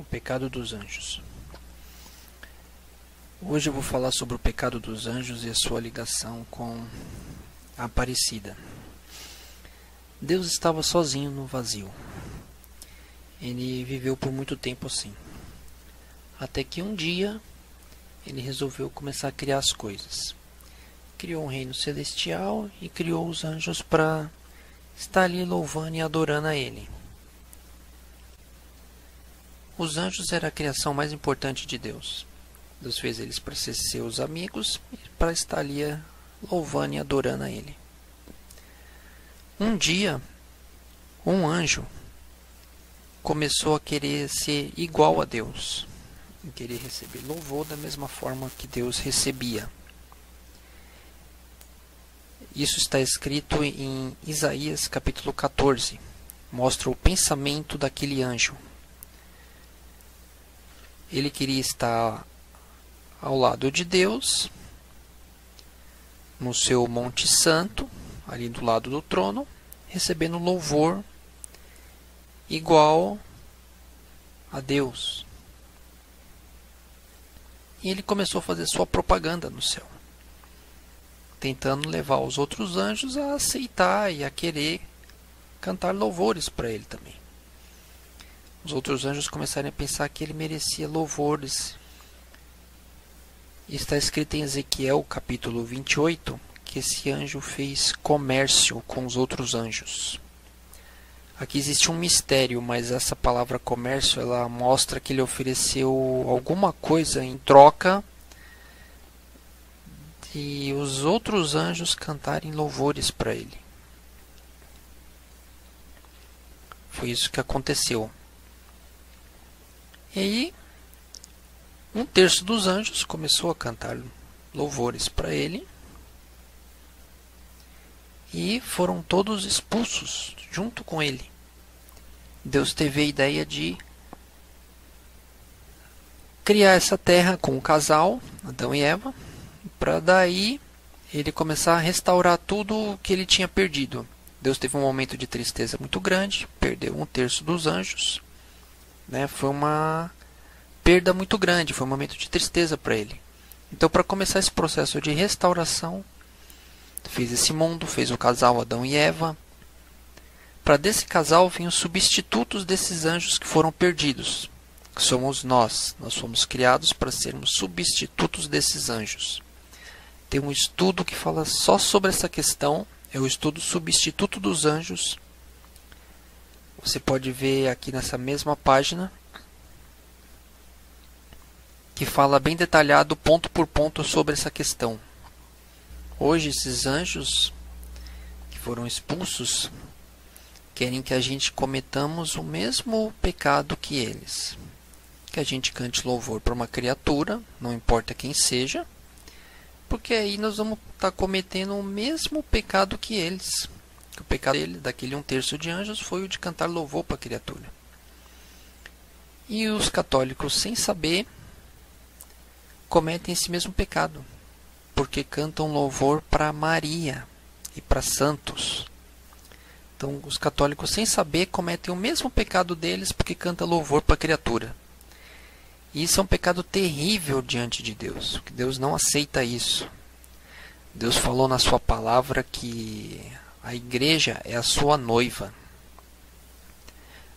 O pecado dos anjos. Hoje eu vou falar sobre o pecado dos anjos e a sua ligação com a Aparecida. Deus estava sozinho no vazio. Ele viveu por muito tempo assim. Até que um dia ele resolveu começar a criar as coisas. Criou um reino celestial e criou os anjos para estar ali louvando e adorando a ele. Os anjos era a criação mais importante de Deus. Deus fez eles para ser seus amigos e para estar ali eh, louvando e adorando a Ele. Um dia, um anjo começou a querer ser igual a Deus, querer receber louvor da mesma forma que Deus recebia. Isso está escrito em Isaías capítulo 14. Mostra o pensamento daquele anjo ele queria estar ao lado de Deus, no seu Monte Santo, ali do lado do trono, recebendo louvor igual a Deus. E ele começou a fazer sua propaganda no céu, tentando levar os outros anjos a aceitar e a querer cantar louvores para ele também. Os outros anjos começaram a pensar que ele merecia louvores. Está escrito em Ezequiel capítulo 28 que esse anjo fez comércio com os outros anjos. Aqui existe um mistério, mas essa palavra comércio ela mostra que ele ofereceu alguma coisa em troca de os outros anjos cantarem louvores para ele. Foi isso que aconteceu. E aí, um terço dos anjos começou a cantar louvores para ele. E foram todos expulsos junto com ele. Deus teve a ideia de criar essa terra com o casal, Adão e Eva, para daí ele começar a restaurar tudo que ele tinha perdido. Deus teve um momento de tristeza muito grande, perdeu um terço dos anjos né, foi uma perda muito grande, foi um momento de tristeza para ele. Então, para começar esse processo de restauração, fez esse mundo, fez o casal Adão e Eva. Para desse casal vinham os substitutos desses anjos que foram perdidos, que somos nós. Nós fomos criados para sermos substitutos desses anjos. Tem um estudo que fala só sobre essa questão, é o estudo substituto dos anjos você pode ver aqui nessa mesma página que fala bem detalhado ponto por ponto sobre essa questão. Hoje esses anjos que foram expulsos querem que a gente cometamos o mesmo pecado que eles. Que a gente cante louvor para uma criatura, não importa quem seja, porque aí nós vamos estar tá cometendo o mesmo pecado que eles que o pecado dele, daquele um terço de anjos, foi o de cantar louvor para a criatura. E os católicos, sem saber, cometem esse mesmo pecado, porque cantam louvor para Maria e para santos. Então, os católicos, sem saber, cometem o mesmo pecado deles porque canta louvor para a criatura. E isso é um pecado terrível diante de Deus, porque Deus não aceita isso. Deus falou na sua palavra que a igreja é a sua noiva.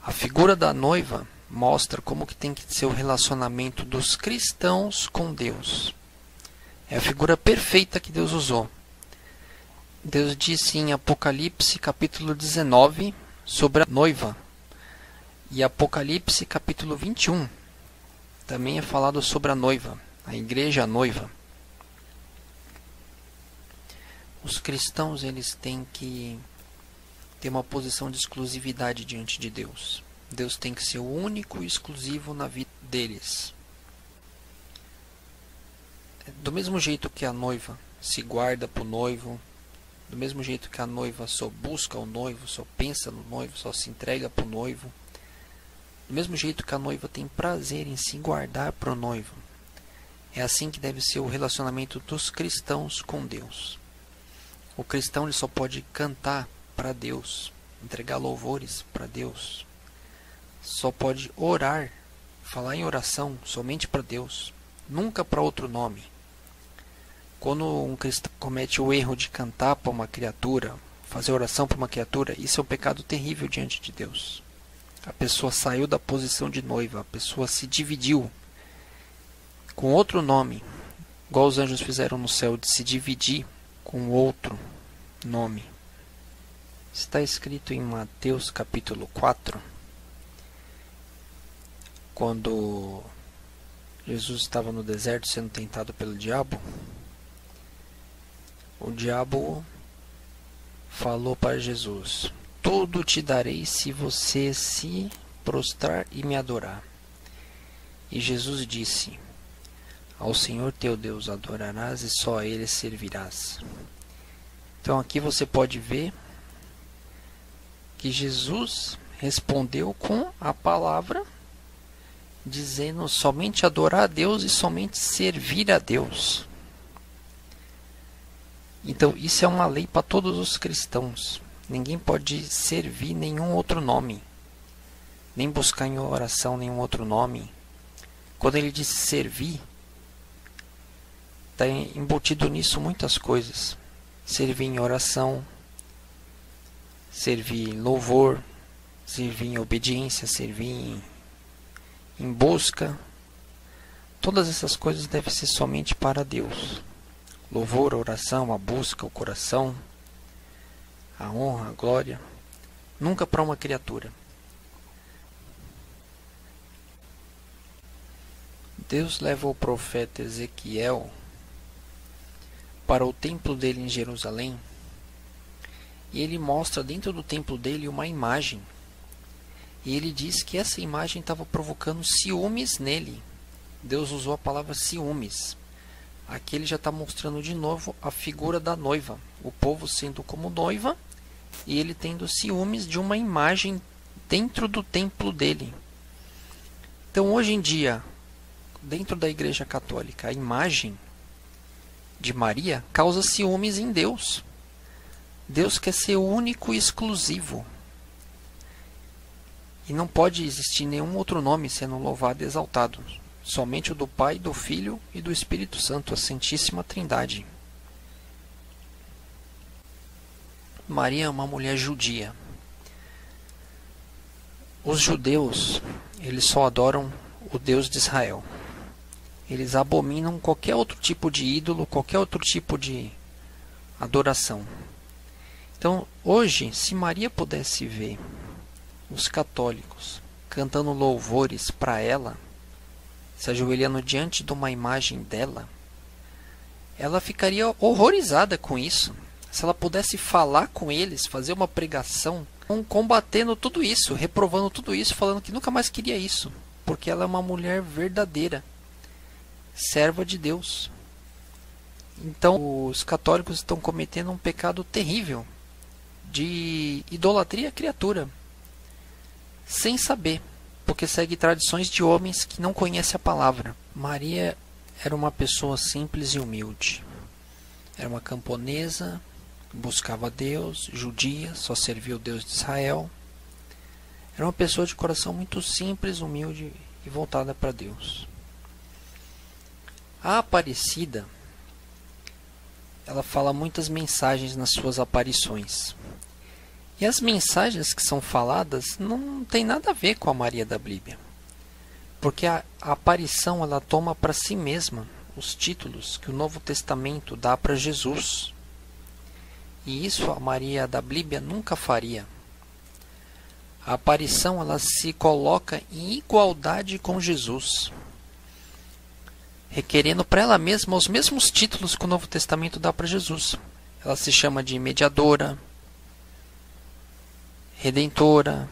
A figura da noiva mostra como que tem que ser o relacionamento dos cristãos com Deus. É a figura perfeita que Deus usou. Deus disse em Apocalipse capítulo 19 sobre a noiva. E Apocalipse capítulo 21 também é falado sobre a noiva, a igreja a noiva. Os cristãos eles têm que ter uma posição de exclusividade diante de Deus. Deus tem que ser o único e exclusivo na vida deles. Do mesmo jeito que a noiva se guarda para o noivo, do mesmo jeito que a noiva só busca o noivo, só pensa no noivo, só se entrega para o noivo, do mesmo jeito que a noiva tem prazer em se guardar para o noivo, é assim que deve ser o relacionamento dos cristãos com Deus. O cristão ele só pode cantar para Deus, entregar louvores para Deus. Só pode orar falar em oração somente para Deus, nunca para outro nome. Quando um cristão comete o erro de cantar para uma criatura, fazer oração para uma criatura, isso é um pecado terrível diante de Deus. A pessoa saiu da posição de noiva, a pessoa se dividiu com outro nome, igual os anjos fizeram no céu, de se dividir com outro nome. Está escrito em Mateus capítulo 4, quando Jesus estava no deserto sendo tentado pelo diabo. O diabo falou para Jesus: Tudo te darei se você se prostrar e me adorar. E Jesus disse: Ao Senhor teu Deus adorarás e só a Ele servirás. Então aqui você pode ver que Jesus respondeu com a palavra, dizendo somente adorar a Deus e somente servir a Deus. Então, isso é uma lei para todos os cristãos. Ninguém pode servir nenhum outro nome, nem buscar em oração nenhum outro nome. Quando ele diz servir, está embutido nisso muitas coisas. Servir em oração, servir em louvor, servir em obediência, servir em, em busca. Todas essas coisas devem ser somente para Deus. Louvor, oração, a busca, o coração, a honra, a glória, nunca para uma criatura. Deus leva o profeta Ezequiel para o templo dele em Jerusalém e ele mostra dentro do templo dele uma imagem. E ele diz que essa imagem estava provocando ciúmes nele. Deus usou a palavra ciúmes. Aqui ele já está mostrando de novo a figura da noiva. O povo sendo como noiva e ele tendo ciúmes de uma imagem dentro do templo dele. Então, hoje em dia, dentro da Igreja Católica, a imagem de Maria causa ciúmes em Deus. Deus quer ser único e exclusivo. E não pode existir nenhum outro nome sendo louvado e exaltado. Somente o do Pai, do Filho e do Espírito Santo, a Santíssima Trindade. Maria é uma mulher judia. Os judeus, eles só adoram o Deus de Israel. Eles abominam qualquer outro tipo de ídolo, qualquer outro tipo de adoração. Então, hoje, se Maria pudesse ver os católicos cantando louvores para ela, se ajoelhando diante de uma imagem dela, ela ficaria horrorizada com isso. Se ela pudesse falar com eles, fazer uma pregação, combatendo tudo isso, reprovando tudo isso, falando que nunca mais queria isso, porque ela é uma mulher verdadeira, serva de Deus. Então, os católicos estão cometendo um pecado terrível de idolatria à criatura, sem saber, porque segue tradições de homens que não conhecem a palavra. Maria era uma pessoa simples e humilde. Era uma camponesa, buscava Deus, judia, só servia o Deus de Israel. Era uma pessoa de coração muito simples, humilde e voltada para Deus. A Aparecida, ela fala muitas mensagens nas suas aparições. E as mensagens que são faladas não tem nada a ver com a Maria da Bíblia. Porque a, a aparição ela toma para si mesma os títulos que o Novo Testamento dá para Jesus. E isso a Maria da Bíblia nunca faria. A aparição ela se coloca em igualdade com Jesus, requerendo para ela mesma os mesmos títulos que o Novo Testamento dá para Jesus. Ela se chama de mediadora, Redentora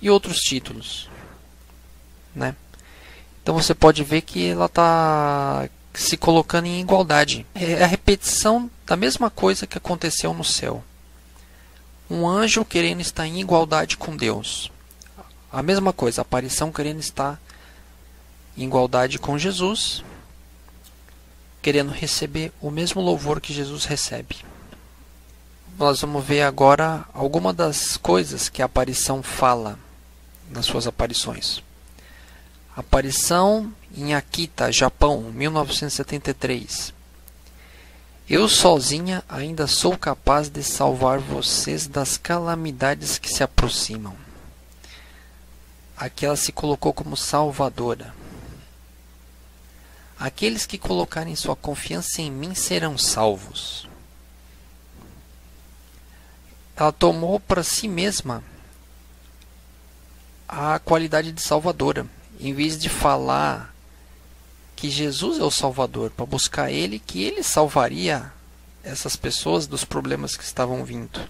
e outros títulos, né? Então você pode ver que ela está se colocando em igualdade. É a repetição da mesma coisa que aconteceu no céu. Um anjo querendo estar em igualdade com Deus. A mesma coisa, a aparição querendo estar em igualdade com Jesus, querendo receber o mesmo louvor que Jesus recebe nós vamos ver agora alguma das coisas que a aparição fala nas suas aparições. Aparição em Akita, Japão, 1973. Eu sozinha ainda sou capaz de salvar vocês das calamidades que se aproximam. Aqui ela se colocou como salvadora. Aqueles que colocarem sua confiança em mim serão salvos. Ela tomou para si mesma a qualidade de salvadora. Em vez de falar que Jesus é o Salvador, para buscar Ele, que Ele salvaria essas pessoas dos problemas que estavam vindo.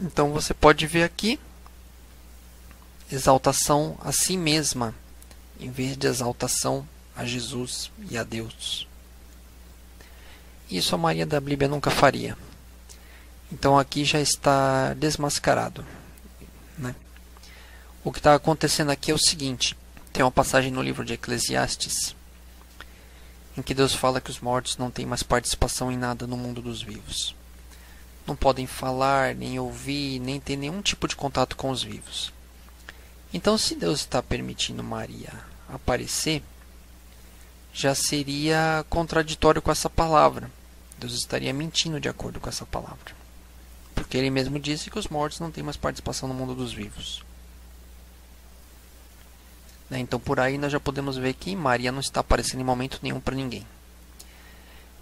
Então você pode ver aqui exaltação a si mesma, em vez de exaltação a Jesus e a Deus. Isso a Maria da Bíblia nunca faria. Então aqui já está desmascarado. Né? O que está acontecendo aqui é o seguinte: tem uma passagem no livro de Eclesiastes em que Deus fala que os mortos não têm mais participação em nada no mundo dos vivos. Não podem falar, nem ouvir, nem ter nenhum tipo de contato com os vivos. Então, se Deus está permitindo Maria aparecer, já seria contraditório com essa palavra. Deus estaria mentindo de acordo com essa palavra. Porque ele mesmo disse que os mortos não têm mais participação no mundo dos vivos. Né? Então por aí nós já podemos ver que Maria não está aparecendo em momento nenhum para ninguém.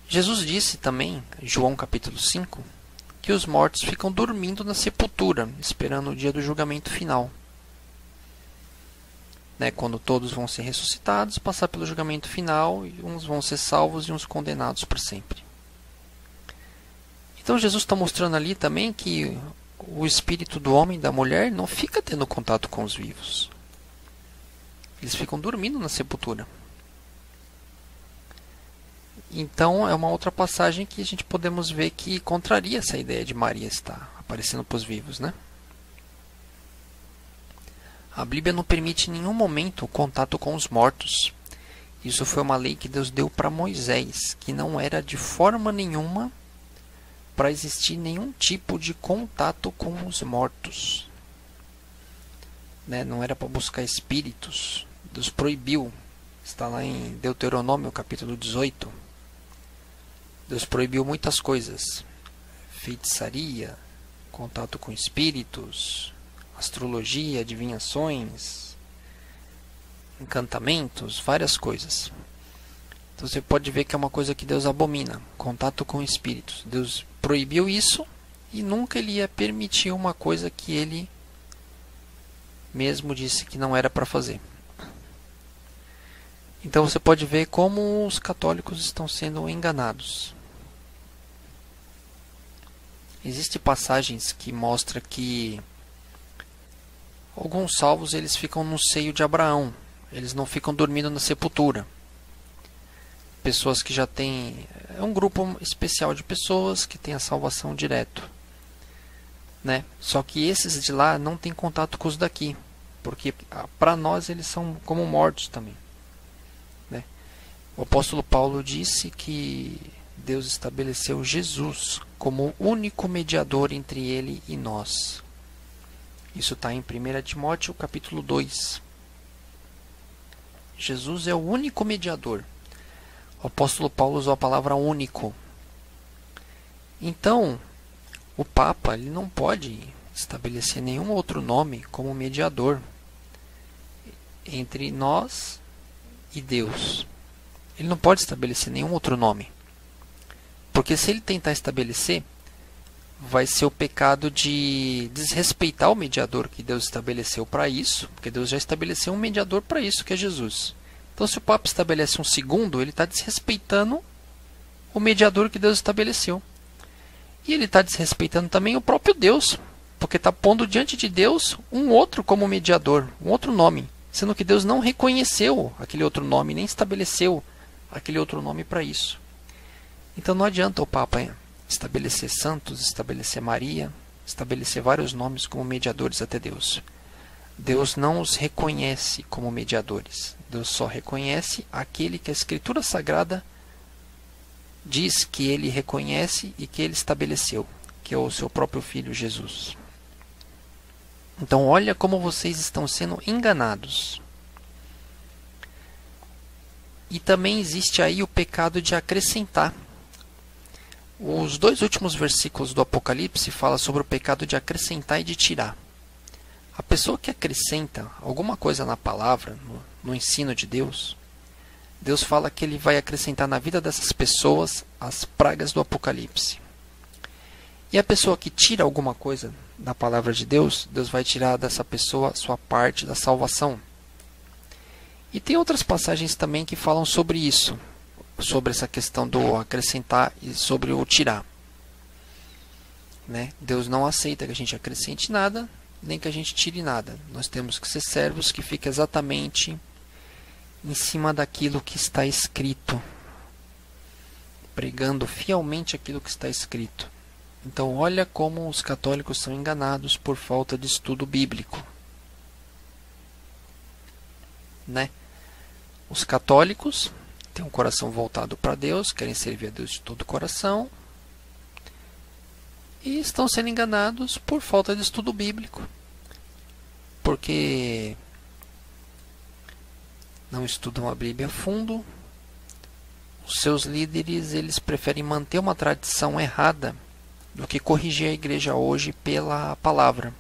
Jesus disse também, João capítulo 5, que os mortos ficam dormindo na sepultura, esperando o dia do julgamento final. Né, quando todos vão ser ressuscitados, passar pelo julgamento final, e uns vão ser salvos e uns condenados para sempre. Então Jesus está mostrando ali também que o espírito do homem e da mulher não fica tendo contato com os vivos. Eles ficam dormindo na sepultura. Então é uma outra passagem que a gente podemos ver que contraria essa ideia de Maria estar aparecendo para os vivos, né? A Bíblia não permite em nenhum momento o contato com os mortos. Isso foi uma lei que Deus deu para Moisés, que não era de forma nenhuma para existir nenhum tipo de contato com os mortos. Né? Não era para buscar espíritos, Deus proibiu. Está lá em Deuteronômio, capítulo 18. Deus proibiu muitas coisas: feitiçaria, contato com espíritos, astrologia, adivinhações, encantamentos, várias coisas. Então você pode ver que é uma coisa que Deus abomina, contato com espíritos. Deus proibiu isso e nunca ele ia permitir uma coisa que ele mesmo disse que não era para fazer. Então você pode ver como os católicos estão sendo enganados. Existem passagens que mostram que alguns salvos eles ficam no seio de Abraão, eles não ficam dormindo na sepultura. Pessoas que já têm é um grupo especial de pessoas que têm a salvação direto, né? Só que esses de lá não têm contato com os daqui, porque ah, para nós eles são como mortos também. O apóstolo Paulo disse que Deus estabeleceu Jesus como único mediador entre ele e nós. Isso está em 1 Timóteo capítulo 2. Jesus é o único mediador. O apóstolo Paulo usou a palavra único. Então, o Papa ele não pode estabelecer nenhum outro nome como mediador entre nós e Deus. Ele não pode estabelecer nenhum outro nome. Porque se ele tentar estabelecer, vai ser o pecado de desrespeitar o mediador que Deus estabeleceu para isso, porque Deus já estabeleceu um mediador para isso, que é Jesus. Então, se o Papa estabelece um segundo, ele está desrespeitando o mediador que Deus estabeleceu. E ele está desrespeitando também o próprio Deus, porque está pondo diante de Deus um outro como mediador, um outro nome, sendo que Deus não reconheceu aquele outro nome, nem estabeleceu aquele outro nome para isso. Então não adianta o Papa estabelecer santos, estabelecer Maria, estabelecer vários nomes como mediadores até Deus. Deus não os reconhece como mediadores. Deus só reconhece aquele que a Escritura Sagrada diz que ele reconhece e que ele estabeleceu, que é o seu próprio filho Jesus. Então, olha como vocês estão sendo enganados. E também existe aí o pecado de acrescentar. Os dois últimos versículos do Apocalipse falam sobre o pecado de acrescentar e de tirar. A pessoa que acrescenta alguma coisa na palavra, no, no ensino de Deus, Deus fala que ele vai acrescentar na vida dessas pessoas as pragas do Apocalipse. E a pessoa que tira alguma coisa da palavra de Deus, Deus vai tirar dessa pessoa sua parte da salvação. E tem outras passagens também que falam sobre isso, sobre essa questão do acrescentar e sobre o tirar. Né? Deus não aceita que a gente acrescente nada, nem que a gente tire nada. Nós temos que ser servos que fiquem exatamente em cima daquilo que está escrito, pregando fielmente aquilo que está escrito. Então, olha como os católicos são enganados por falta de estudo bíblico. Né? Os católicos têm um coração voltado para Deus, querem servir a Deus de todo o coração e estão sendo enganados por falta de estudo bíblico. Porque não estudam a Bíblia a fundo. Os seus líderes, eles preferem manter uma tradição errada do que corrigir a igreja hoje pela palavra.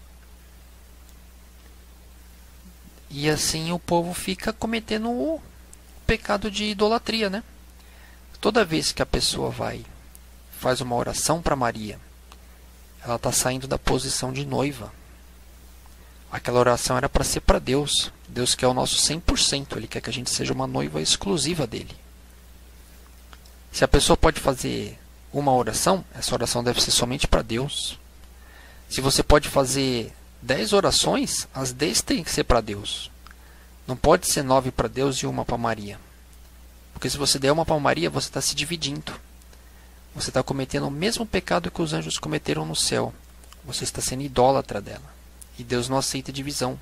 E assim o povo fica cometendo pecado de idolatria, né? Toda vez que a pessoa vai faz uma oração para Maria, ela está saindo da posição de noiva. Aquela oração era para ser para Deus. Deus quer o nosso 100%. Ele quer que a gente seja uma noiva exclusiva dele. Se a pessoa pode fazer uma oração, essa oração deve ser somente para Deus. Se você pode fazer 10 orações, as 10 têm que ser para Deus. Não pode ser 9 para Deus e uma para Maria. Porque se você der uma para Maria, você está se dividindo. Você está cometendo o mesmo pecado que os anjos cometeram no céu. Você está sendo idólatra dela. E Deus não aceita divisão.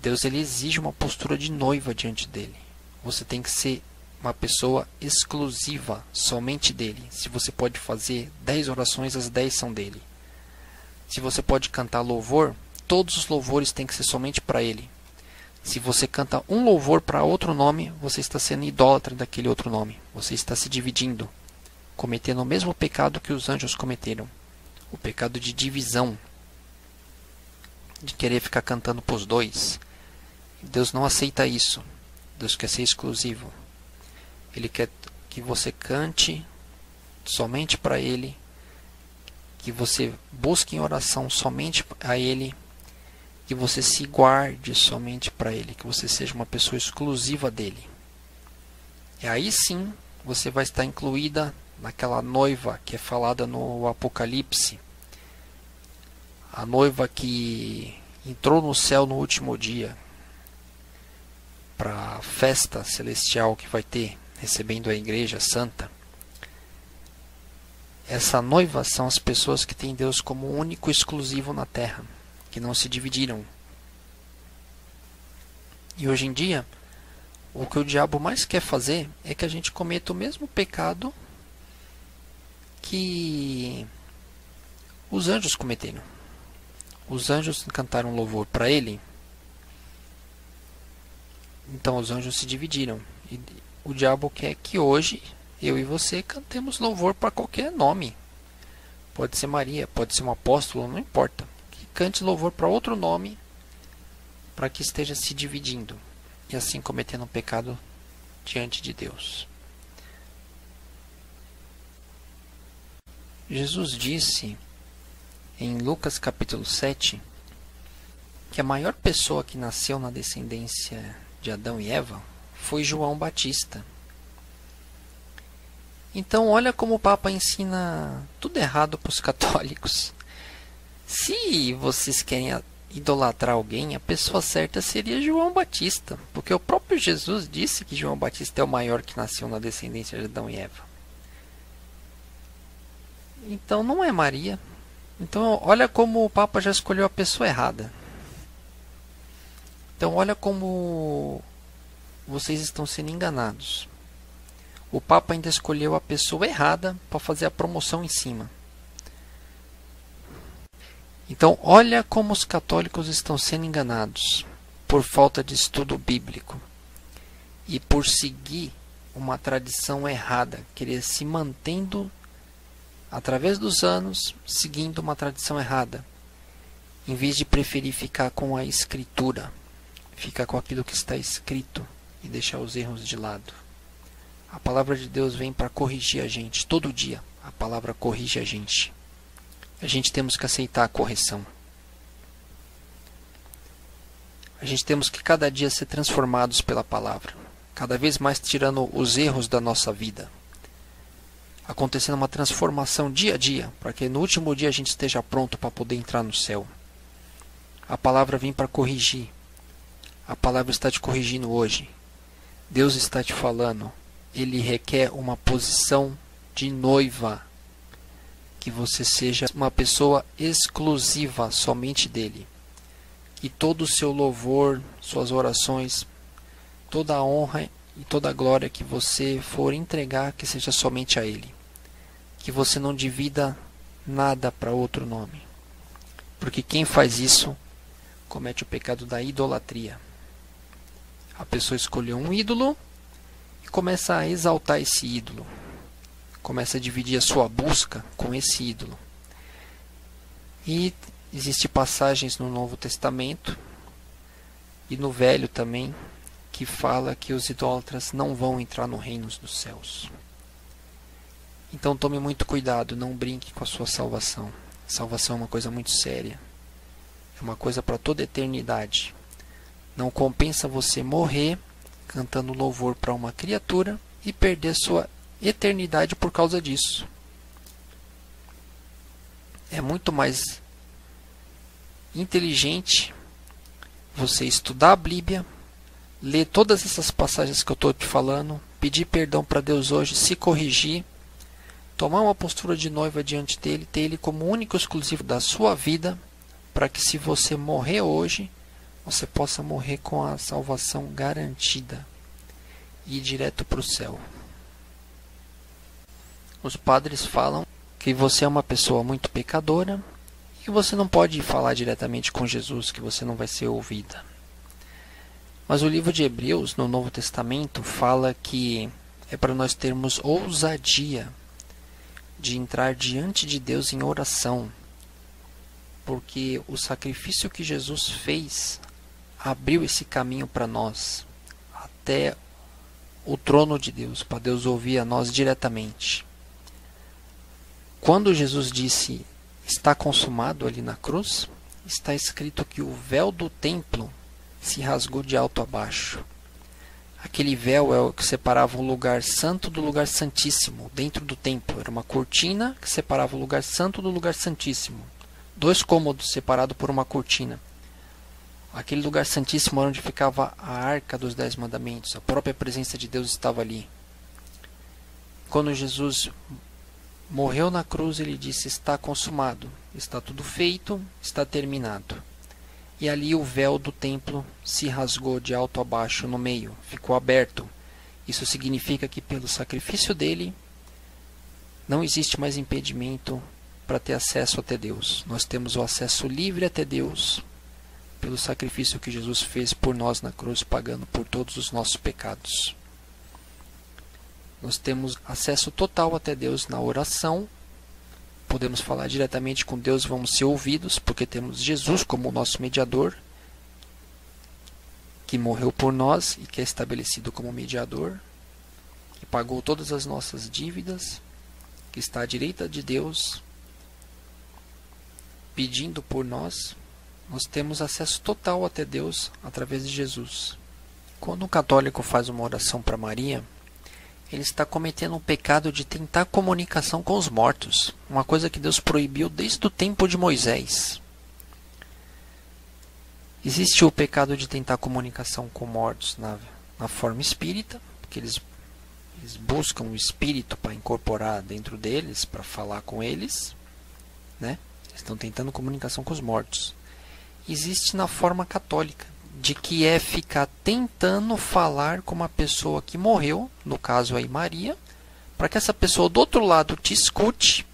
Deus ele exige uma postura de noiva diante dele. Você tem que ser uma pessoa exclusiva, somente dele. Se você pode fazer 10 orações, as 10 são dele. Se você pode cantar louvor, todos os louvores têm que ser somente para ele. Se você canta um louvor para outro nome, você está sendo idólatra daquele outro nome. Você está se dividindo, cometendo o mesmo pecado que os anjos cometeram o pecado de divisão, de querer ficar cantando para os dois. Deus não aceita isso. Deus quer ser exclusivo. Ele quer que você cante somente para Ele, que você busque em oração somente a Ele, que você se guarde somente para Ele, que você seja uma pessoa exclusiva dele. E aí sim você vai estar incluída naquela noiva que é falada no Apocalipse a noiva que entrou no céu no último dia para a festa celestial que vai ter, recebendo a igreja santa. Essa noiva são as pessoas que têm Deus como único exclusivo na terra, que não se dividiram. E hoje em dia, o que o diabo mais quer fazer é que a gente cometa o mesmo pecado que os anjos cometeram os anjos cantaram louvor para ele. Então os anjos se dividiram. E o diabo quer que hoje eu e você cantemos louvor para qualquer nome. Pode ser Maria, pode ser um apóstolo, não importa. Que cante louvor para outro nome para que esteja se dividindo e assim cometendo um pecado diante de Deus. Jesus disse em Lucas capítulo 7 que a maior pessoa que nasceu na descendência de Adão e Eva foi João Batista. Então, olha como o Papa ensina tudo errado para os católicos. Se vocês querem idolatrar alguém, a pessoa certa seria João Batista, porque o próprio Jesus disse que João Batista é o maior que nasceu na descendência de Adão e Eva. Então, não é Maria, então, olha como o Papa já escolheu a pessoa errada. Então, olha como vocês estão sendo enganados. O Papa ainda escolheu a pessoa errada para fazer a promoção em cima. Então, olha como os católicos estão sendo enganados por falta de estudo bíblico. e por seguir uma tradição errada, querer se mantendo através dos anos seguindo uma tradição errada, em vez de preferir ficar com a escritura, ficar com aquilo que está escrito e deixar os erros de lado. A palavra de Deus vem para corrigir a gente todo dia. A palavra corrige a gente. A gente temos que aceitar a correção. A gente temos que cada dia ser transformados pela palavra, cada vez mais tirando os erros da nossa vida. Acontecendo uma transformação dia a dia, para que no último dia a gente esteja pronto para poder entrar no céu. A palavra vem para corrigir. A palavra está te corrigindo hoje. Deus está te falando. Ele requer uma posição de noiva. Que você seja uma pessoa exclusiva somente dele e todo o seu louvor, suas orações, toda a honra e toda a glória que você for entregar, que seja somente a Ele. Que você não divida nada para outro nome. Porque quem faz isso comete o pecado da idolatria. A pessoa escolheu um ídolo e começa a exaltar esse ídolo. Começa a dividir a sua busca com esse ídolo. E Existem passagens no Novo Testamento e no Velho também que fala que os idólatras não vão entrar no reino dos céus. Então tome muito cuidado, não brinque com a sua salvação. Salvação é uma coisa muito séria. É uma coisa para toda a eternidade. Não compensa você morrer cantando louvor para uma criatura e perder sua eternidade por causa disso. É muito mais inteligente você estudar a Bíblia, ler todas essas passagens que eu estou te falando, pedir perdão para Deus hoje, se corrigir, tomar uma postura de noiva diante dele, ter ele como único exclusivo da sua vida, para que se você morrer hoje, você possa morrer com a salvação garantida e ir direto para o céu. Os padres falam que você é uma pessoa muito pecadora, que você não pode falar diretamente com Jesus, que você não vai ser ouvida. Mas o livro de Hebreus, no Novo Testamento, fala que é para nós termos ousadia de entrar diante de Deus em oração, porque o sacrifício que Jesus fez abriu esse caminho para nós até o trono de Deus, para Deus ouvir a nós diretamente. Quando Jesus disse está consumado ali na cruz, está escrito que o véu do templo se rasgou de alto a baixo. Aquele véu é o que separava o lugar santo do lugar santíssimo, dentro do templo. Era uma cortina que separava o lugar santo do lugar santíssimo. Dois cômodos separados por uma cortina. Aquele lugar santíssimo era onde ficava a arca dos dez mandamentos. A própria presença de Deus estava ali. Quando Jesus morreu na cruz, ele disse: Está consumado, está tudo feito, está terminado. E ali o véu do templo se rasgou de alto a baixo no meio, ficou aberto. Isso significa que pelo sacrifício dele não existe mais impedimento para ter acesso até Deus. Nós temos o acesso livre até Deus pelo sacrifício que Jesus fez por nós na cruz, pagando por todos os nossos pecados. Nós temos acesso total até Deus na oração. Podemos falar diretamente com Deus, vamos ser ouvidos, porque temos Jesus como nosso mediador, que morreu por nós e que é estabelecido como mediador, que pagou todas as nossas dívidas, que está à direita de Deus, pedindo por nós. Nós temos acesso total até Deus através de Jesus. Quando um católico faz uma oração para Maria, ele está cometendo um pecado de tentar comunicação com os mortos, uma coisa que Deus proibiu desde o tempo de Moisés. Existe o pecado de tentar comunicação com mortos na, na forma espírita, porque eles, eles buscam o espírito para incorporar dentro deles, para falar com eles, né? Eles estão tentando comunicação com os mortos. Existe na forma católica, de que é ficar tentando falar com uma pessoa que morreu, no caso aí Maria, para que essa pessoa do outro lado te escute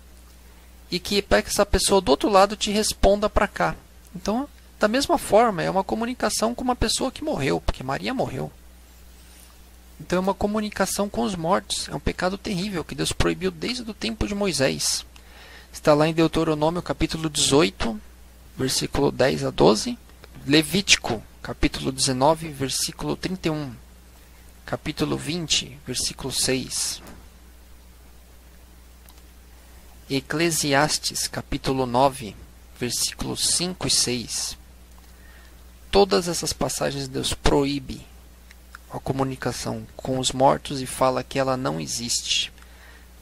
e que para que essa pessoa do outro lado te responda para cá. Então, da mesma forma, é uma comunicação com uma pessoa que morreu, porque Maria morreu. Então é uma comunicação com os mortos. É um pecado terrível que Deus proibiu desde o tempo de Moisés. Está lá em Deuteronômio capítulo 18, versículo 10 a 12. Levítico capítulo 19, versículo 31. Capítulo 20, versículo 6. Eclesiastes capítulo 9, versículos 5 e 6. Todas essas passagens Deus proíbe a comunicação com os mortos e fala que ela não existe.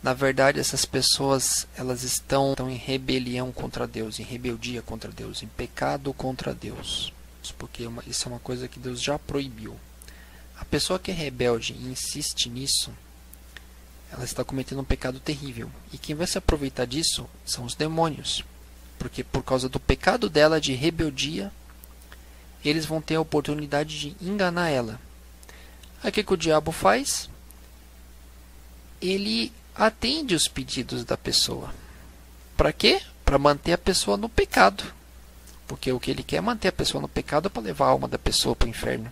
Na verdade, essas pessoas elas estão, estão em rebelião contra Deus, em rebeldia contra Deus, em pecado contra Deus. Porque uma, isso é uma coisa que Deus já proibiu. A pessoa que é rebelde e insiste nisso, ela está cometendo um pecado terrível. E quem vai se aproveitar disso são os demônios. Porque por causa do pecado dela de rebeldia, eles vão ter a oportunidade de enganar ela. Aí o que, que o diabo faz? Ele atende os pedidos da pessoa. Para quê? Para manter a pessoa no pecado. Porque o que ele quer é manter a pessoa no pecado para levar a alma da pessoa para o inferno.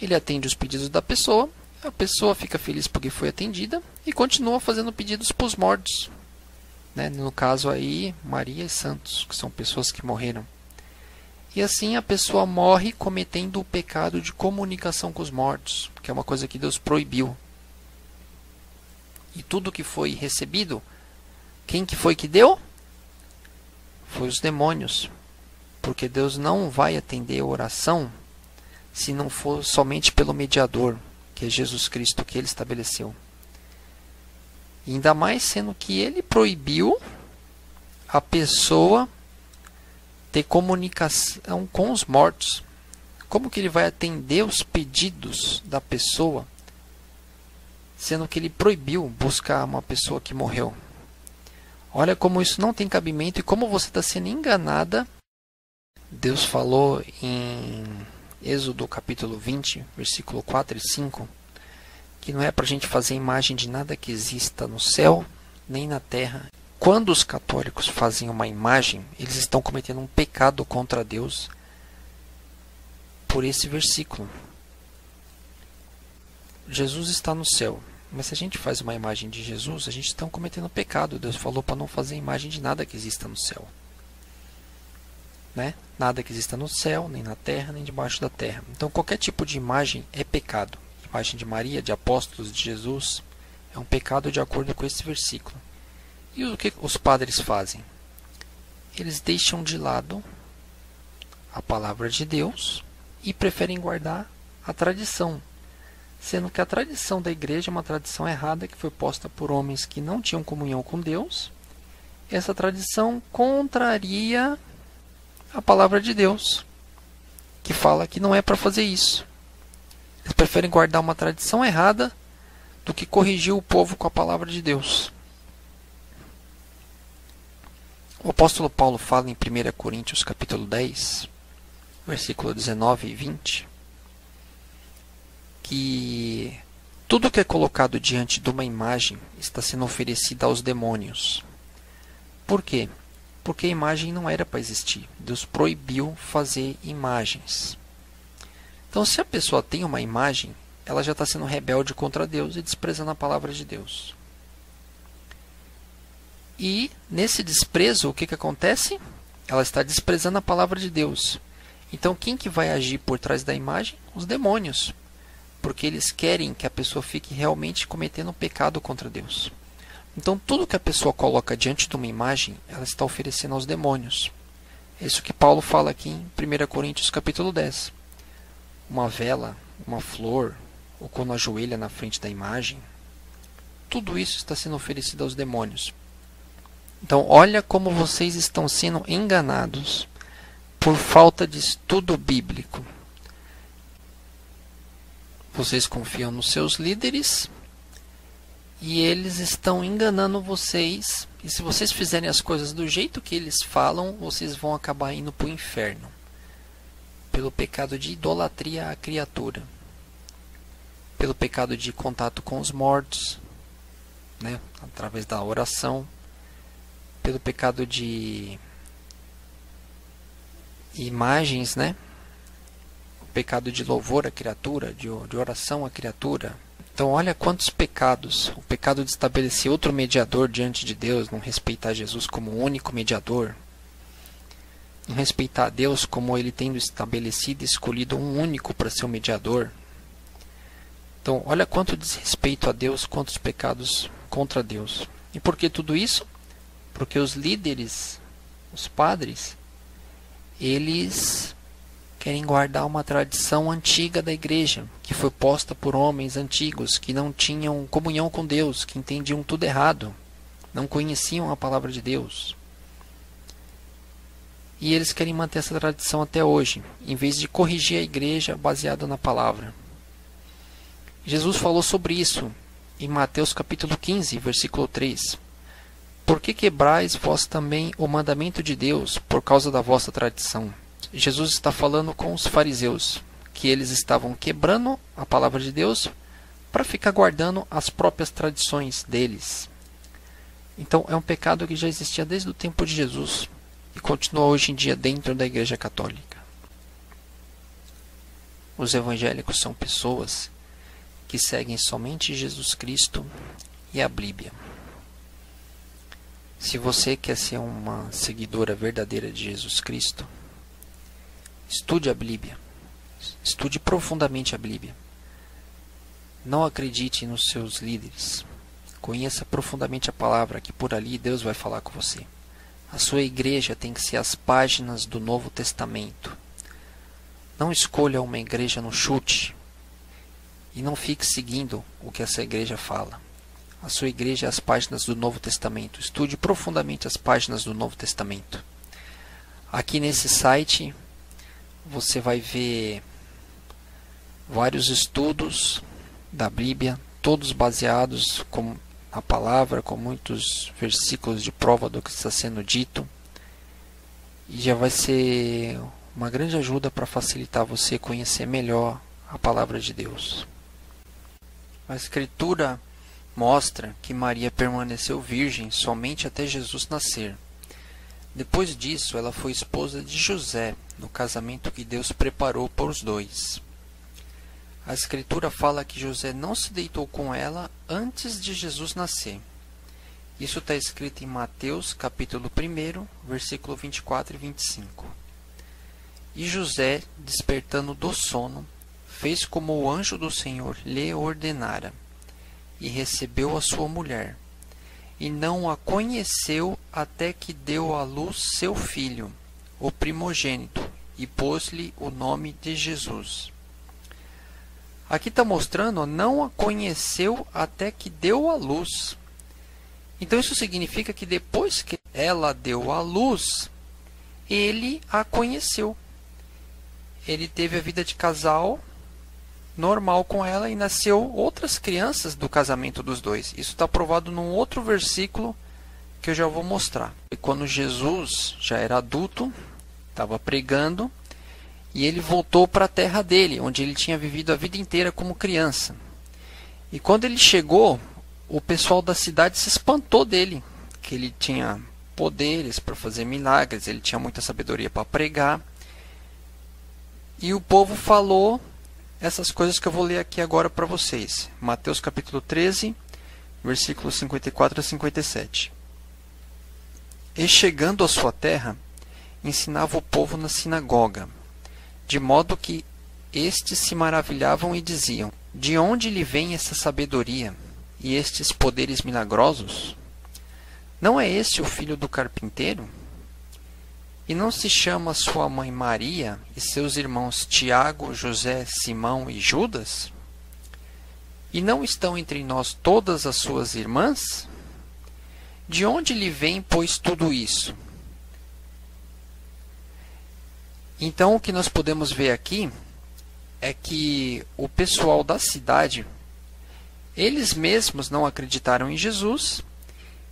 Ele atende os pedidos da pessoa a pessoa fica feliz porque foi atendida e continua fazendo pedidos para os mortos. Né? No caso aí, Maria e Santos, que são pessoas que morreram. E assim a pessoa morre cometendo o pecado de comunicação com os mortos, que é uma coisa que Deus proibiu. E tudo que foi recebido, quem que foi que deu? Foi os demônios. Porque Deus não vai atender a oração se não for somente pelo mediador, que é Jesus Cristo que ele estabeleceu. Ainda mais sendo que ele proibiu a pessoa ter comunicação com os mortos. Como que ele vai atender os pedidos da pessoa, sendo que ele proibiu buscar uma pessoa que morreu? Olha como isso não tem cabimento e como você está sendo enganada. Deus falou em Êxodo capítulo 20, versículo 4 e 5, que não é para a gente fazer imagem de nada que exista no céu nem na terra. Quando os católicos fazem uma imagem, eles estão cometendo um pecado contra Deus por esse versículo. Jesus está no céu, mas se a gente faz uma imagem de Jesus, a gente está cometendo pecado. Deus falou para não fazer imagem de nada que exista no céu. Né? Nada que exista no céu, nem na terra, nem debaixo da terra. Então, qualquer tipo de imagem é pecado. Imagem de Maria, de apóstolos, de Jesus, é um pecado de acordo com esse versículo. E o que os padres fazem? Eles deixam de lado a palavra de Deus e preferem guardar a tradição, sendo que a tradição da igreja é uma tradição errada que foi posta por homens que não tinham comunhão com Deus. Essa tradição contraria a palavra de Deus, que fala que não é para fazer isso. Eles preferem guardar uma tradição errada do que corrigir o povo com a palavra de Deus. O apóstolo Paulo fala em 1 Coríntios capítulo 10, versículo 19 e 20, que tudo que é colocado diante de uma imagem está sendo oferecido aos demônios. Por quê? Porque a imagem não era para existir. Deus proibiu fazer imagens. Então, se a pessoa tem uma imagem, ela já está sendo rebelde contra Deus e desprezando a palavra de Deus. E nesse desprezo, o que, que acontece? Ela está desprezando a palavra de Deus. Então, quem que vai agir por trás da imagem? Os demônios. Porque eles querem que a pessoa fique realmente cometendo pecado contra Deus. Então, tudo que a pessoa coloca diante de uma imagem, ela está oferecendo aos demônios. É isso que Paulo fala aqui em 1 Coríntios capítulo 10. Uma vela, uma flor, ou quando ajoelha na frente da imagem, tudo isso está sendo oferecido aos demônios. Então, olha como vocês estão sendo enganados por falta de estudo bíblico. Vocês confiam nos seus líderes, e eles estão enganando vocês. E se vocês fizerem as coisas do jeito que eles falam, vocês vão acabar indo para o inferno. Pelo pecado de idolatria à criatura, pelo pecado de contato com os mortos, né, através da oração, pelo pecado de imagens, né, pecado de louvor à criatura, de, de oração à criatura. Então, olha quantos pecados. O pecado de estabelecer outro mediador diante de Deus, não respeitar Jesus como o único mediador, não respeitar a Deus como ele tendo estabelecido e escolhido um único para ser o mediador. Então, olha quanto desrespeito a Deus, quantos pecados contra Deus. E por que tudo isso? Porque os líderes, os padres, eles querem guardar uma tradição antiga da igreja, que foi posta por homens antigos que não tinham comunhão com Deus, que entendiam tudo errado, não conheciam a palavra de Deus. E eles querem manter essa tradição até hoje, em vez de corrigir a igreja baseada na palavra. Jesus falou sobre isso em Mateus capítulo 15, versículo 3. Por que quebrais vós também o mandamento de Deus por causa da vossa tradição? Jesus está falando com os fariseus, que eles estavam quebrando a palavra de Deus para ficar guardando as próprias tradições deles. Então é um pecado que já existia desde o tempo de Jesus e continua hoje em dia dentro da Igreja Católica. Os evangélicos são pessoas que seguem somente Jesus Cristo e a Bíblia. Se você quer ser uma seguidora verdadeira de Jesus Cristo, estude a Bíblia. Estude profundamente a Bíblia. Não acredite nos seus líderes. Conheça profundamente a palavra, que por ali Deus vai falar com você. A sua igreja tem que ser as páginas do Novo Testamento. Não escolha uma igreja no chute e não fique seguindo o que essa igreja fala a sua igreja as páginas do Novo Testamento. Estude profundamente as páginas do Novo Testamento. Aqui nesse site você vai ver vários estudos da Bíblia, todos baseados com a palavra, com muitos versículos de prova do que está sendo dito. E já vai ser uma grande ajuda para facilitar você conhecer melhor a palavra de Deus. A Escritura mostra que Maria permaneceu virgem somente até Jesus nascer. Depois disso, ela foi esposa de José, no casamento que Deus preparou para os dois. A Escritura fala que José não se deitou com ela antes de Jesus nascer. Isso está escrito em Mateus, capítulo 1, versículo 24 e 25. E José, despertando do sono, fez como o anjo do Senhor lhe ordenara e recebeu a sua mulher, e não a conheceu até que deu à luz seu filho, o primogênito, e pôs-lhe o nome de Jesus. Aqui está mostrando, não a conheceu até que deu à luz. Então isso significa que depois que ela deu à luz, ele a conheceu. Ele teve a vida de casal normal com ela e nasceu outras crianças do casamento dos dois. Isso está provado num outro versículo que eu já vou mostrar. E quando Jesus já era adulto, estava pregando e ele voltou para a terra dele, onde ele tinha vivido a vida inteira como criança. E quando ele chegou, o pessoal da cidade se espantou dele, que ele tinha poderes para fazer milagres, ele tinha muita sabedoria para pregar. E o povo falou essas coisas que eu vou ler aqui agora para vocês. Mateus capítulo 13, versículos 54 a 57. E chegando à sua terra, ensinava o povo na sinagoga, de modo que estes se maravilhavam e diziam: De onde lhe vem essa sabedoria e estes poderes milagrosos? Não é este o filho do carpinteiro? E não se chama sua mãe Maria e seus irmãos Tiago, José, Simão e Judas? E não estão entre nós todas as suas irmãs? De onde lhe vem, pois, tudo isso? Então, o que nós podemos ver aqui é que o pessoal da cidade, eles mesmos não acreditaram em Jesus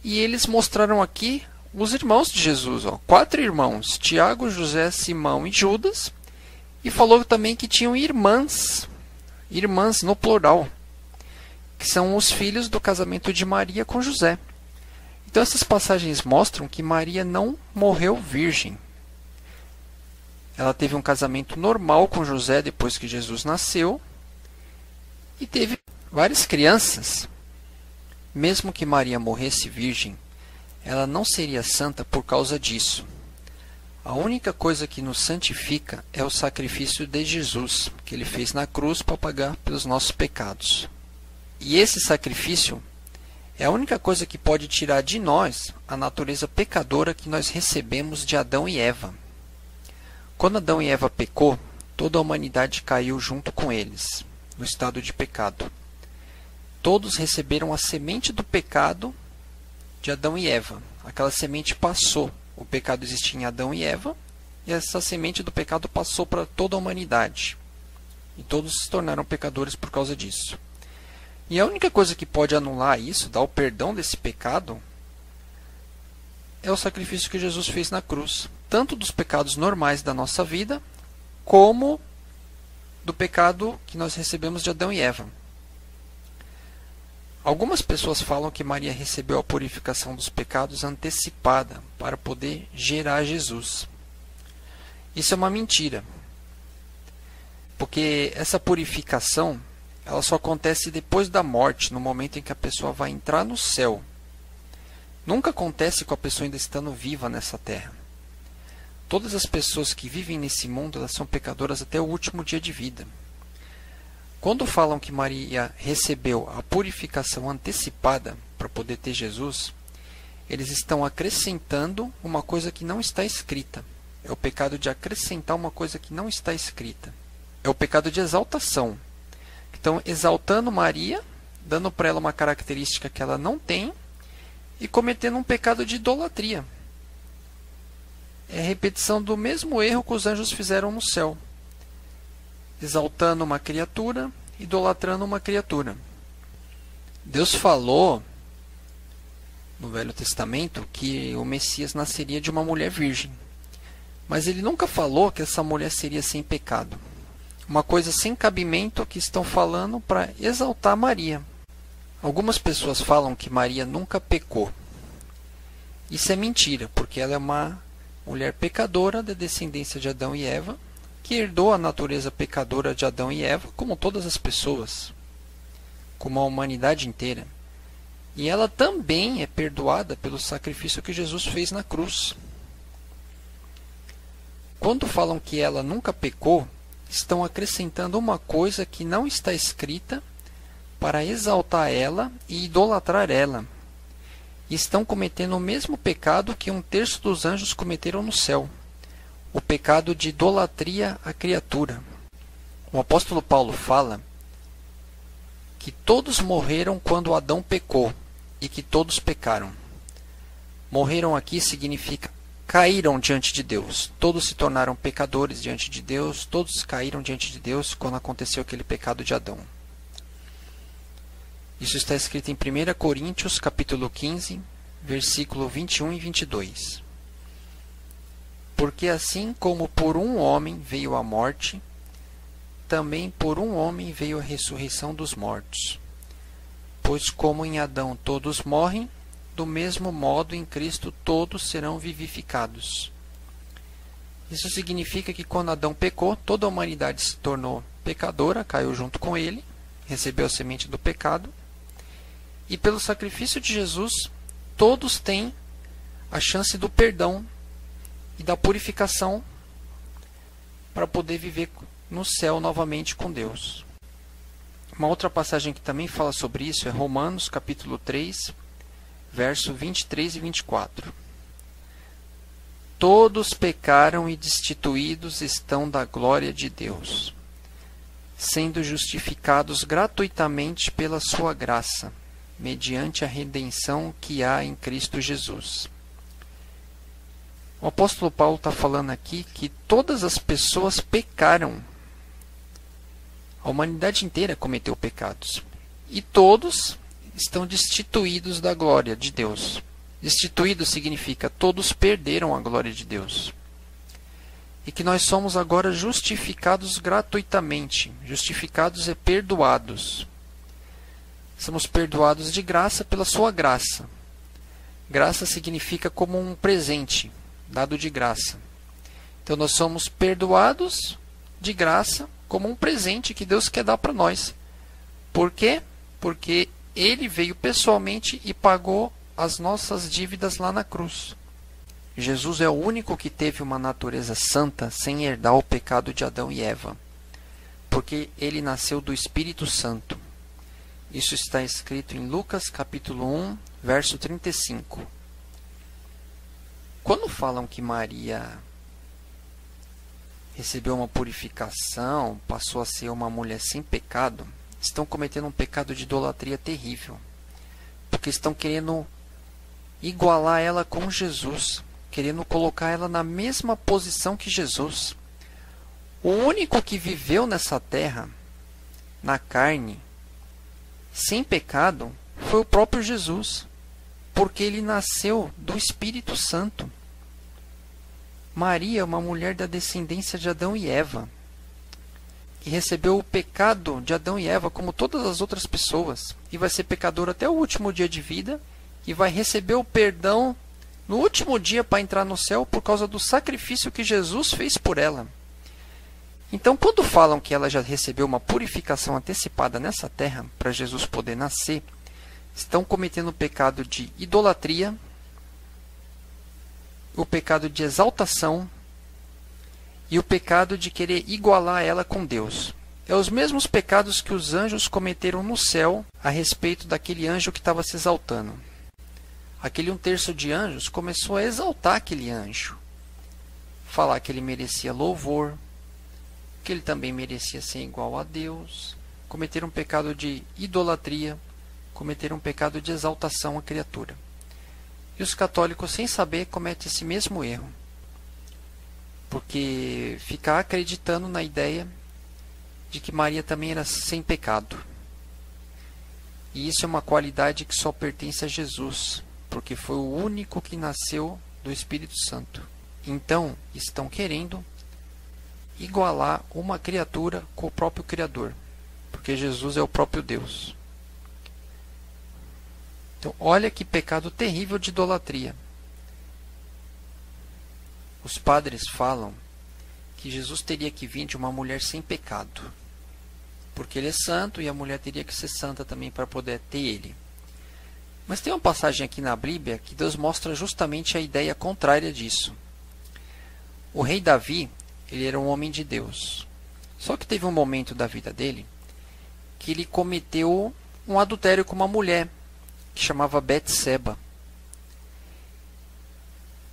e eles mostraram aqui os irmãos de Jesus, ó, quatro irmãos, Tiago, José, Simão e Judas, e falou também que tinham irmãs, irmãs no plural, que são os filhos do casamento de Maria com José. Então essas passagens mostram que Maria não morreu virgem. ela teve um casamento normal com José depois que Jesus nasceu e teve várias crianças. Mesmo que Maria morresse virgem, ela não seria santa por causa disso. A única coisa que nos santifica é o sacrifício de Jesus, que ele fez na cruz para pagar pelos nossos pecados. E esse sacrifício é a única coisa que pode tirar de nós a natureza pecadora que nós recebemos de Adão e Eva. Quando Adão e Eva pecou, toda a humanidade caiu junto com eles, no estado de pecado. Todos receberam a semente do pecado de Adão e Eva. Aquela semente passou. O pecado existia em Adão e Eva, e essa semente do pecado passou para toda a humanidade. E todos se tornaram pecadores por causa disso. E a única coisa que pode anular isso, dar o perdão desse pecado, é o sacrifício que Jesus fez na cruz, tanto dos pecados normais da nossa vida, como do pecado que nós recebemos de Adão e Eva. Algumas pessoas falam que Maria recebeu a purificação dos pecados antecipada para poder gerar Jesus. Isso é uma mentira. Porque essa purificação ela só acontece depois da morte, no momento em que a pessoa vai entrar no céu. Nunca acontece com a pessoa ainda estando viva nessa terra. Todas as pessoas que vivem nesse mundo elas são pecadoras até o último dia de vida. Quando falam que Maria recebeu a purificação antecipada para poder ter Jesus, eles estão acrescentando uma coisa que não está escrita. É o pecado de acrescentar uma coisa que não está escrita. É o pecado de exaltação. Então, exaltando Maria, dando para ela uma característica que ela não tem e cometendo um pecado de idolatria. É repetição do mesmo erro que os anjos fizeram no céu. Exaltando uma criatura, idolatrando uma criatura. Deus falou no Velho Testamento que o Messias nasceria de uma mulher virgem. Mas ele nunca falou que essa mulher seria sem pecado uma coisa sem cabimento que estão falando para exaltar Maria. Algumas pessoas falam que Maria nunca pecou. Isso é mentira, porque ela é uma mulher pecadora da descendência de Adão e Eva, que herdou a natureza pecadora de Adão e Eva, como todas as pessoas, como a humanidade inteira. E ela também é perdoada pelo sacrifício que Jesus fez na cruz. Quando falam que ela nunca pecou, estão acrescentando uma coisa que não está escrita para exaltar ela e idolatrar ela. E estão cometendo o mesmo pecado que um terço dos anjos cometeram no céu o pecado de idolatria à criatura. O apóstolo Paulo fala que todos morreram quando Adão pecou e que todos pecaram. Morreram aqui significa caíram diante de Deus. Todos se tornaram pecadores diante de Deus, todos caíram diante de Deus quando aconteceu aquele pecado de Adão. Isso está escrito em 1 Coríntios, capítulo 15, versículo 21 e 22. Porque assim como por um homem veio a morte, também por um homem veio a ressurreição dos mortos. Pois como em Adão todos morrem, do mesmo modo em Cristo todos serão vivificados. Isso significa que quando Adão pecou, toda a humanidade se tornou pecadora, caiu junto com ele, recebeu a semente do pecado. E pelo sacrifício de Jesus, todos têm a chance do perdão e da purificação para poder viver no céu novamente com Deus. Uma outra passagem que também fala sobre isso é Romanos capítulo 3, verso 23 e 24. Todos pecaram e destituídos estão da glória de Deus, sendo justificados gratuitamente pela sua graça, mediante a redenção que há em Cristo Jesus. O apóstolo Paulo está falando aqui que todas as pessoas pecaram. A humanidade inteira cometeu pecados. E todos estão destituídos da glória de Deus. Destituído significa todos perderam a glória de Deus. E que nós somos agora justificados gratuitamente. Justificados é perdoados. Somos perdoados de graça pela sua graça. Graça significa como um presente, dado de graça. Então nós somos perdoados de graça como um presente que Deus quer dar para nós. Por quê? Porque ele veio pessoalmente e pagou as nossas dívidas lá na cruz. Jesus é o único que teve uma natureza santa sem herdar o pecado de Adão e Eva, porque ele nasceu do Espírito Santo. Isso está escrito em Lucas capítulo 1, verso 35. Quando falam que Maria recebeu uma purificação, passou a ser uma mulher sem pecado, estão cometendo um pecado de idolatria terrível. Porque estão querendo igualar ela com Jesus, querendo colocar ela na mesma posição que Jesus. O único que viveu nessa terra, na carne, sem pecado, foi o próprio Jesus, porque ele nasceu do Espírito Santo. Maria é uma mulher da descendência de Adão e Eva, que recebeu o pecado de Adão e Eva como todas as outras pessoas, e vai ser pecador até o último dia de vida, e vai receber o perdão no último dia para entrar no céu por causa do sacrifício que Jesus fez por ela. Então, quando falam que ela já recebeu uma purificação antecipada nessa terra para Jesus poder nascer, estão cometendo o pecado de idolatria, o pecado de exaltação e o pecado de querer igualar ela com Deus. É os mesmos pecados que os anjos cometeram no céu a respeito daquele anjo que estava se exaltando. Aquele um terço de anjos começou a exaltar aquele anjo, falar que ele merecia louvor, que ele também merecia ser igual a Deus, cometeram um pecado de idolatria, cometeram um pecado de exaltação à criatura. E os católicos, sem saber, cometem esse mesmo erro. Porque ficar acreditando na ideia de que Maria também era sem pecado. E isso é uma qualidade que só pertence a Jesus, porque foi o único que nasceu do Espírito Santo. Então, estão querendo igualar uma criatura com o próprio Criador, porque Jesus é o próprio Deus. Então, olha que pecado terrível de idolatria. Os padres falam que Jesus teria que vir de uma mulher sem pecado, porque ele é santo e a mulher teria que ser santa também para poder ter ele. Mas tem uma passagem aqui na Bíblia que Deus mostra justamente a ideia contrária disso. O rei Davi, ele era um homem de Deus. Só que teve um momento da vida dele que ele cometeu um adultério com uma mulher que chamava Betseba.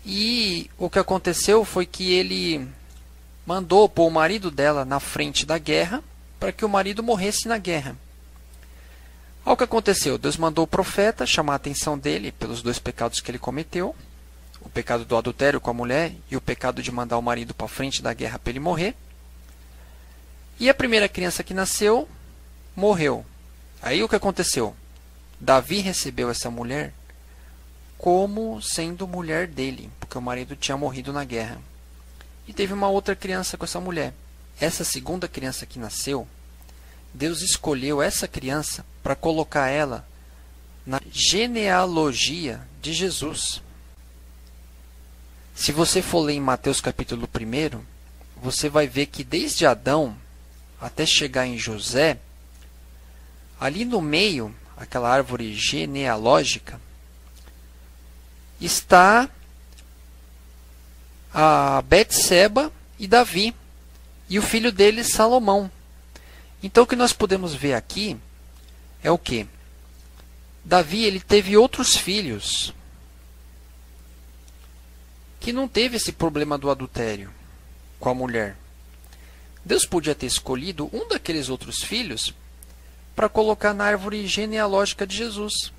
E o que aconteceu foi que ele mandou pôr o marido dela na frente da guerra para que o marido morresse na guerra. Olha o que aconteceu. Deus mandou o profeta chamar a atenção dele pelos dois pecados que ele cometeu: o pecado do adultério com a mulher e o pecado de mandar o marido para frente da guerra para ele morrer. E a primeira criança que nasceu morreu. Aí o que aconteceu? Davi recebeu essa mulher como sendo mulher dele, porque o marido tinha morrido na guerra. E teve uma outra criança com essa mulher. Essa segunda criança que nasceu, Deus escolheu essa criança para colocar ela na genealogia de Jesus. Se você for ler em Mateus capítulo 1, você vai ver que desde Adão até chegar em José, ali no meio aquela árvore genealógica, está a Betseba e Davi e o filho dele Salomão. Então o que nós podemos ver aqui é o que? Davi ele teve outros filhos que não teve esse problema do adultério com a mulher. Deus podia ter escolhido um daqueles outros filhos para colocar na árvore genealógica de Jesus.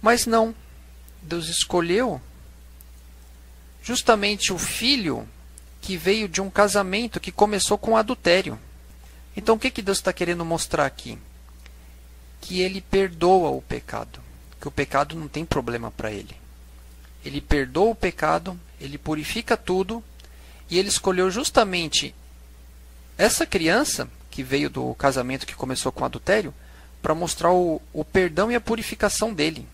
Mas não. Deus escolheu justamente o filho que veio de um casamento que começou com adultério. Então o que, que Deus está querendo mostrar aqui? Que ele perdoa o pecado. Que o pecado não tem problema para ele. Ele perdoa o pecado, ele purifica tudo, e ele escolheu justamente essa criança que veio do casamento que começou com adultério, para mostrar o, o perdão e a purificação dele.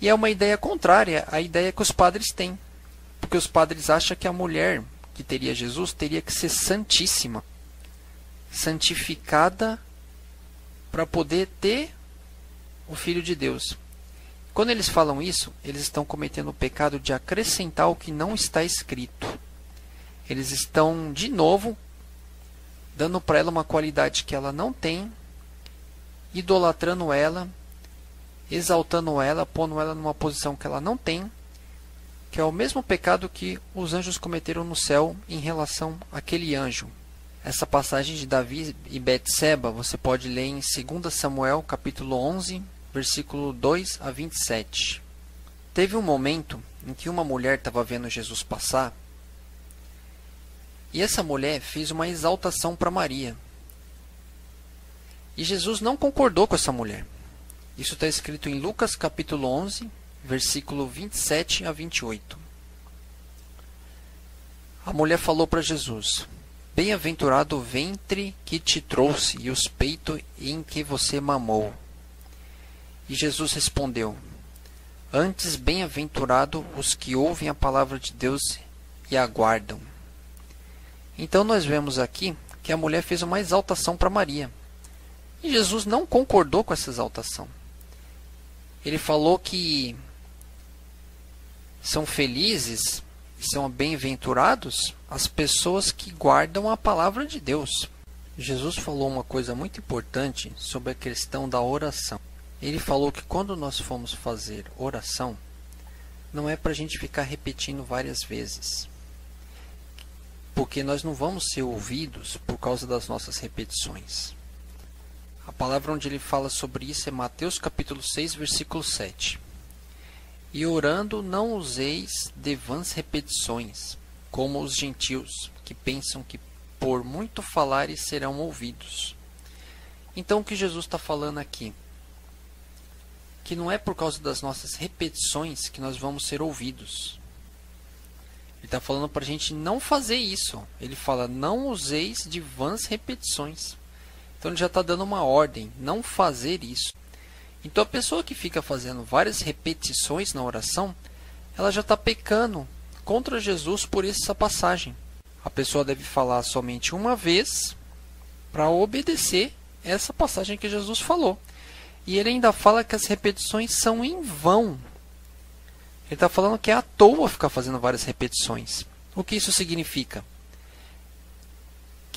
E é uma ideia contrária à ideia que os padres têm. Porque os padres acham que a mulher que teria Jesus teria que ser santíssima, santificada para poder ter o Filho de Deus. Quando eles falam isso, eles estão cometendo o pecado de acrescentar o que não está escrito. Eles estão, de novo, dando para ela uma qualidade que ela não tem, idolatrando ela, exaltando ela, pondo ela numa posição que ela não tem, que é o mesmo pecado que os anjos cometeram no céu em relação àquele anjo. Essa passagem de Davi e Betseba você pode ler em 2 Samuel, capítulo 11, versículo 2 a 27. Teve um momento em que uma mulher estava vendo Jesus passar, e essa mulher fez uma exaltação para Maria. E Jesus não concordou com essa mulher. Isso está escrito em Lucas capítulo 11, versículo 27 a 28. A mulher falou para Jesus: Bem-aventurado o ventre que te trouxe e os peitos em que você mamou. E Jesus respondeu: Antes bem-aventurado os que ouvem a palavra de Deus e aguardam. Então nós vemos aqui que a mulher fez uma exaltação para Maria. E Jesus não concordou com essa exaltação. Ele falou que são felizes são bem-aventurados as pessoas que guardam a palavra de Deus. Jesus falou uma coisa muito importante sobre a questão da oração. Ele falou que quando nós formos fazer oração, não é para a gente ficar repetindo várias vezes. Porque nós não vamos ser ouvidos por causa das nossas repetições. A palavra onde ele fala sobre isso é Mateus capítulo 6, versículo 7. E orando não useis de vãs repetições, como os gentios, que pensam que por muito falares serão ouvidos. Então o que Jesus está falando aqui? Que não é por causa das nossas repetições que nós vamos ser ouvidos. Ele está falando para a gente não fazer isso. Ele fala: não useis de vãs repetições. Então ele já está dando uma ordem: não fazer isso. Então a pessoa que fica fazendo várias repetições na oração, ela já está pecando contra Jesus por essa passagem. A pessoa deve falar somente uma vez para obedecer essa passagem que Jesus falou. E ele ainda fala que as repetições são em vão. Ele está falando que é à toa ficar fazendo várias repetições. O que isso significa?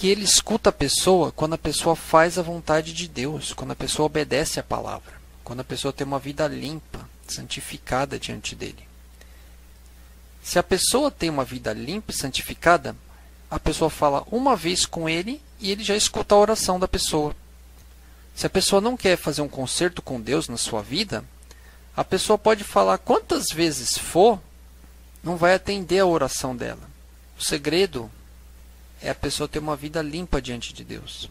Que ele escuta a pessoa quando a pessoa faz a vontade de Deus, quando a pessoa obedece a palavra quando a pessoa tem uma vida limpa, santificada diante dele. Se a pessoa tem uma vida limpa e santificada, a pessoa fala uma vez com ele e ele já escuta a oração da pessoa. Se a pessoa não quer fazer um concerto com Deus na sua vida, a pessoa pode falar quantas vezes for, não vai atender a oração dela. O segredo é a pessoa ter uma vida limpa diante de Deus.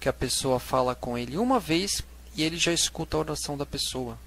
Que a pessoa fala com ele uma vez e ele já escuta a oração da pessoa.